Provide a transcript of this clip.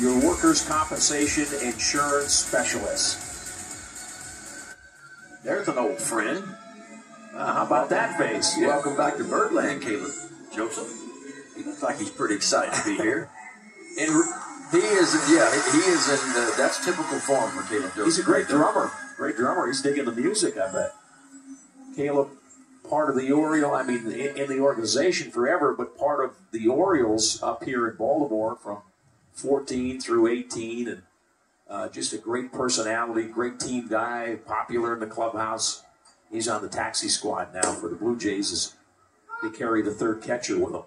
your workers' compensation insurance specialist. There's an old friend. Uh, how about that face? Yeah. Welcome back to Birdland, Caleb Joseph. He looks like he's pretty excited to be here. And he is, yeah, he is in. The, that's typical form for Caleb Joseph. He's a great drummer. Great drummer. He's digging the music. I bet. Caleb, part of the Oriole. I mean, in, in the organization forever, but part of the Orioles up here in Baltimore from 14 through 18, and uh, just a great personality, great team guy, popular in the clubhouse. He's on the taxi squad now for the Blue Jays as they carry the third catcher with them.